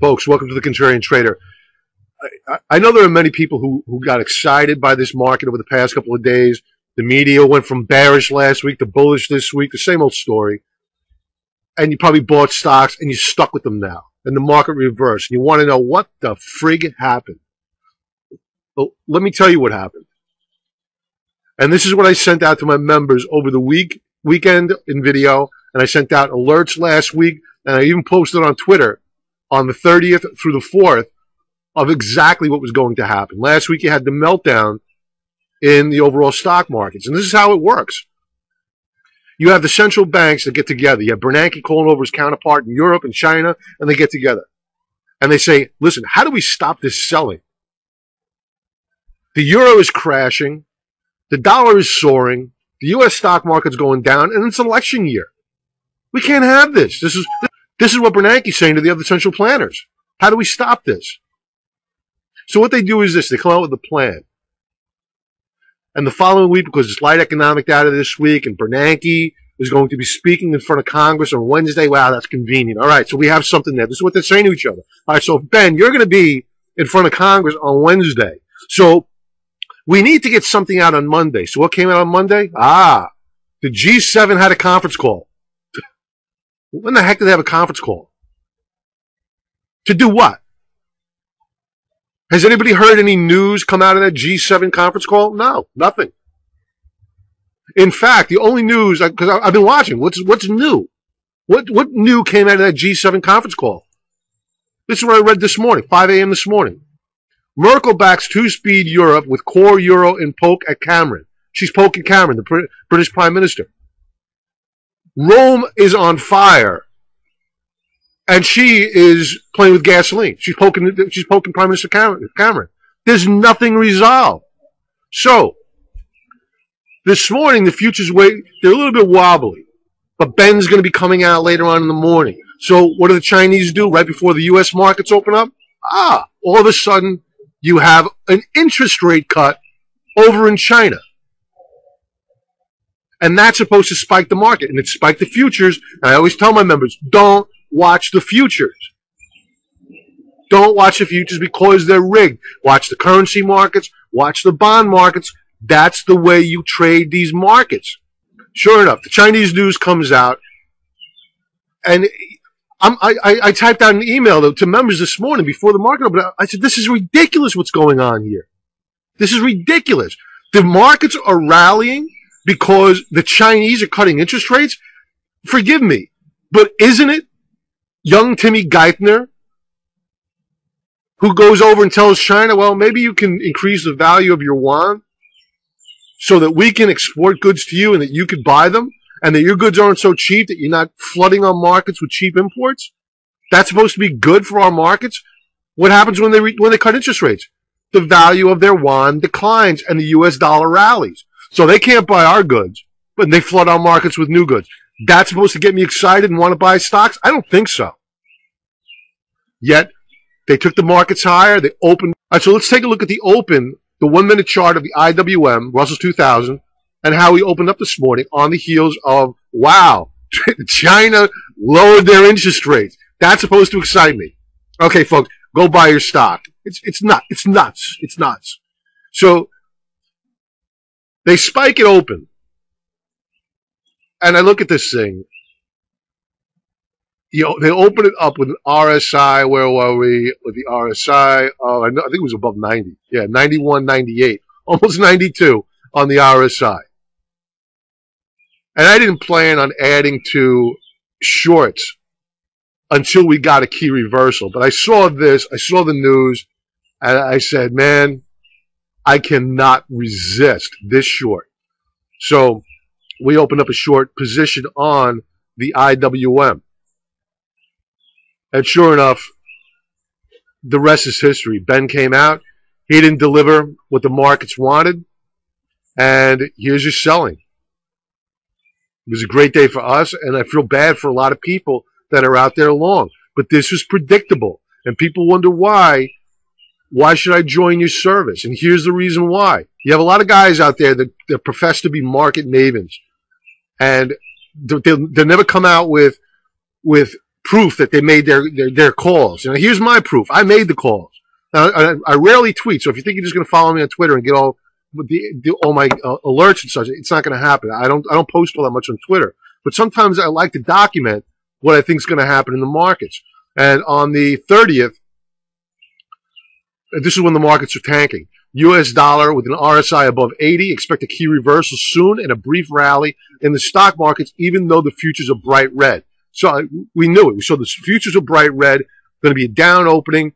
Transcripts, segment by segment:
Folks, welcome to the Contrarian Trader. I, I know there are many people who, who got excited by this market over the past couple of days. The media went from bearish last week to bullish this week, the same old story. And you probably bought stocks and you stuck with them now. And the market reversed. And you want to know what the frig happened. Well, let me tell you what happened. And this is what I sent out to my members over the week, weekend in video. And I sent out alerts last week. And I even posted on Twitter on the 30th through the 4th of exactly what was going to happen. Last week you had the meltdown in the overall stock markets. And this is how it works. You have the central banks that get together. You have Bernanke calling over his counterpart in Europe and China, and they get together. And they say, listen, how do we stop this selling? The euro is crashing. The dollar is soaring. The U.S. stock market's going down, and it's election year. We can't have this. This is this is what Bernanke's saying to the other central planners. How do we stop this? So what they do is this: they come out with a plan. And the following week, because it's light economic data this week, and Bernanke is going to be speaking in front of Congress on Wednesday. Wow, that's convenient. All right, so we have something there. This is what they're saying to each other. All right, so Ben, you're going to be in front of Congress on Wednesday. So we need to get something out on Monday. So what came out on Monday? Ah, the G7 had a conference call. When the heck did they have a conference call? To do what? Has anybody heard any news come out of that G7 conference call? No, nothing. In fact, the only news because I've been watching. What's what's new? What what new came out of that G7 conference call? This is what I read this morning, 5 a.m. this morning. Merkel backs two-speed Europe with core euro and poke at Cameron. She's poking Cameron, the British Prime Minister. Rome is on fire, and she is playing with gasoline. She's poking. She's poking Prime Minister Cameron. There's nothing resolved. So this morning, the futures wait. They're a little bit wobbly, but Ben's going to be coming out later on in the morning. So what do the Chinese do right before the U.S. markets open up? Ah, all of a sudden you have an interest rate cut over in China. And that's supposed to spike the market. And it spiked the futures. And I always tell my members, don't watch the futures. Don't watch the futures because they're rigged. Watch the currency markets. Watch the bond markets. That's the way you trade these markets. Sure enough, the Chinese news comes out. And I, I, I typed out an email to members this morning before the market opened. I said, this is ridiculous what's going on here. This is ridiculous. The markets are rallying because the Chinese are cutting interest rates? Forgive me, but isn't it young Timmy Geithner who goes over and tells China, well, maybe you can increase the value of your yuan so that we can export goods to you and that you could buy them and that your goods aren't so cheap that you're not flooding our markets with cheap imports? That's supposed to be good for our markets. What happens when they re- when they cut interest rates? The value of their yuan declines and the U.S. dollar rallies. So they can't buy our goods, but they flood our markets with new goods. That's supposed to get me excited and want to buy stocks? I don't think so. Yet they took the markets higher. They opened. All right, so let's take a look at the open, the one minute chart of the IWM, Russell 2000, and how we opened up this morning on the heels of, wow, China lowered their interest rates. That's supposed to excite me. Okay, folks, go buy your stock. It's, it's not, it's nuts. It's nuts. So they spike it open. And I look at this thing. You know, they open it up with an RSI. Where were we with the RSI? Oh, I, know, I think it was above 90. Yeah, 91, 98. Almost 92 on the RSI. And I didn't plan on adding to shorts until we got a key reversal. But I saw this, I saw the news, and I said, man, I cannot resist this short. So we opened up a short position on the IWM. And sure enough, the rest is history. Ben came out. He didn't deliver what the markets wanted. And here's your selling. It was a great day for us, and I feel bad for a lot of people that are out there long. But this was predictable. And people wonder why why should I join your service? And here's the reason why. You have a lot of guys out there that, that profess to be market mavens, and they'll, they'll never come out with with proof that they made their, their, their calls. You know, here's my proof. I made the calls. Now, I, I rarely tweet, so if you think you're just going to follow me on Twitter and get all the, the all my uh, alerts and such, it's not going to happen. I don't I don't post all that much on Twitter, but sometimes I like to document what I think is going to happen in the markets. And on the 30th, Uh, this is when the markets are tanking. U.S. dollar with an RSI above 80. Expect a key reversal soon and a brief rally in the stock markets, even though the futures are bright red. So uh, we knew it. We saw the futures are bright red. Going to be a down opening.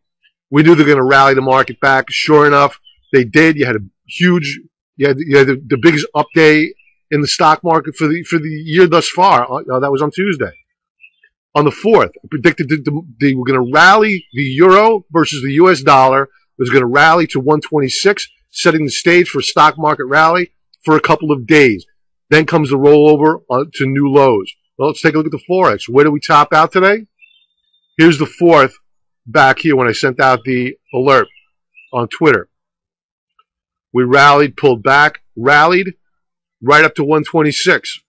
We knew they're going to rally the market back. Sure enough, they did. You had a huge, you had, you had the, the biggest up day in the stock market for the for the year thus far. Uh, uh that was on Tuesday. On the fourth, predicted that they were going to rally the euro versus the U.S. dollar was going to rally to 126, setting the stage for a stock market rally for a couple of days. Then comes the rollover to new lows. Well, let's take a look at the Forex. Where do we top out today? Here's the fourth back here when I sent out the alert on Twitter. We rallied, pulled back, rallied right up to 126.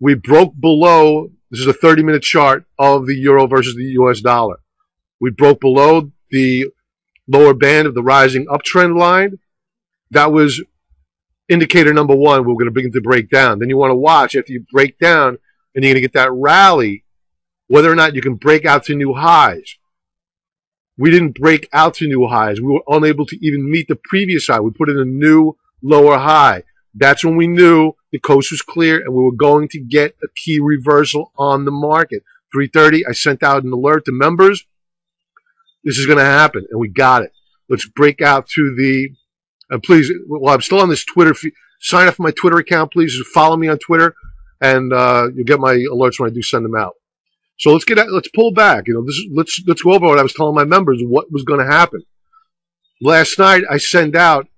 We broke below, this is a 30 minute chart of the euro versus the US dollar. We broke below the lower band of the rising uptrend line. That was indicator number one. We're going to begin to break down. Then you want to watch after you break down and you're going to get that rally, whether or not you can break out to new highs. We didn't break out to new highs. We were unable to even meet the previous high. We put in a new lower high. That's when we knew the coast was clear and we were going to get a key reversal on the market. 330, I sent out an alert to members. This is going to happen, and we got it. Let's break out to the. And please, while I'm still on this Twitter, sign up for my Twitter account, please. Follow me on Twitter, and uh, you'll get my alerts when I do send them out. So let's get let's pull back. You know, this, let's let's go over what I was telling my members what was going to happen. Last night I sent out,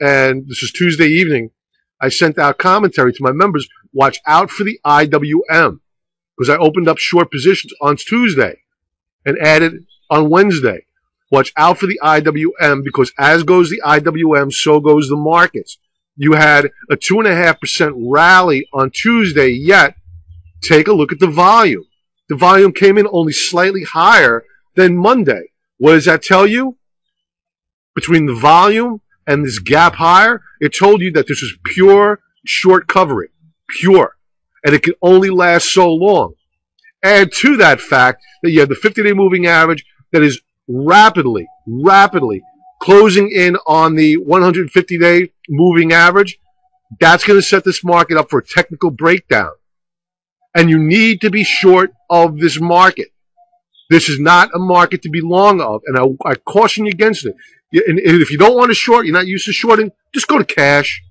and this is Tuesday evening. I sent out commentary to my members. Watch out for the IWM because I opened up short positions on Tuesday and added on Wednesday. Watch out for the IWM because as goes the IWM, so goes the markets. You had a two and a half percent rally on Tuesday, yet take a look at the volume. The volume came in only slightly higher than Monday. What does that tell you? Between the volume and this gap higher, it told you that this was pure short covering. Pure. And it can only last so long. Add to that fact that you have the 50 day moving average that is rapidly, rapidly closing in on the 150 day moving average, that's going to set this market up for a technical breakdown. And you need to be short of this market. This is not a market to be long of, and I, I caution you against it. And if you don't want to short, you're not used to shorting, just go to cash.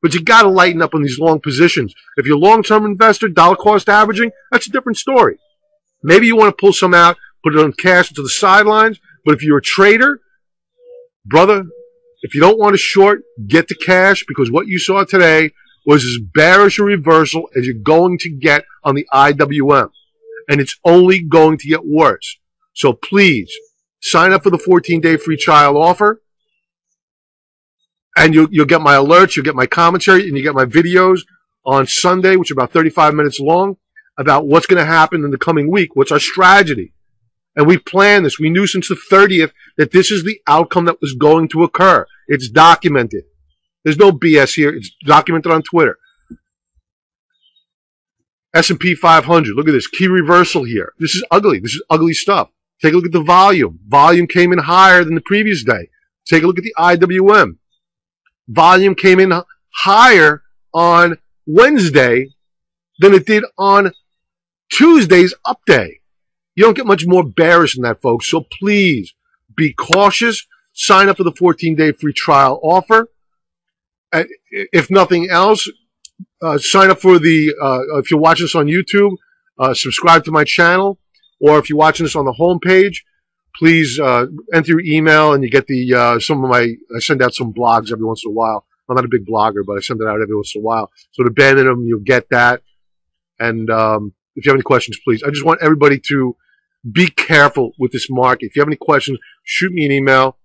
But you got to lighten up on these long positions. If you're a long-term investor, dollar cost averaging, that's a different story. Maybe you want to pull some out put it on cash to the sidelines. But if you're a trader, brother, if you don't want to short, get the cash because what you saw today was as bearish a reversal as you're going to get on the IWM. And it's only going to get worse. So please sign up for the 14 day free trial offer. And you'll, you'll get my alerts, you'll get my commentary, and you get my videos on Sunday, which are about 35 minutes long, about what's going to happen in the coming week. What's our strategy? And we planned this. We knew since the 30th that this is the outcome that was going to occur. It's documented. There's no BS here. It's documented on Twitter. S&P 500. Look at this key reversal here. This is ugly. This is ugly stuff. Take a look at the volume. Volume came in higher than the previous day. Take a look at the IWM. Volume came in higher on Wednesday than it did on Tuesday's up day. You don't get much more bearish than that, folks. So please be cautious. Sign up for the 14 day free trial offer. If nothing else, uh, sign up for the, uh, if you're watching this on YouTube, uh, subscribe to my channel. Or if you're watching this on the homepage, please uh, enter your email and you get the, uh, some of my, I send out some blogs every once in a while. I'm not a big blogger, but I send it out every once in a while. So to abandon them, you'll get that. And um, if you have any questions, please. I just want everybody to be careful with this market. If you have any questions, shoot me an email.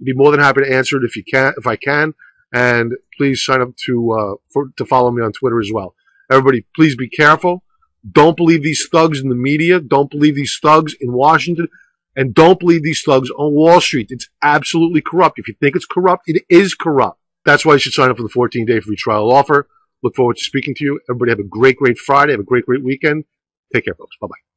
I'd be more than happy to answer it if you can, if I can. And please sign up to uh, for, to follow me on Twitter as well. Everybody, please be careful. Don't believe these thugs in the media. Don't believe these thugs in Washington. And don't believe these thugs on Wall Street. It's absolutely corrupt. If you think it's corrupt, it is corrupt. That's why you should sign up for the 14 day free trial offer. Look forward to speaking to you. Everybody have a great, great Friday. Have a great, great weekend. Take care, folks. Bye bye.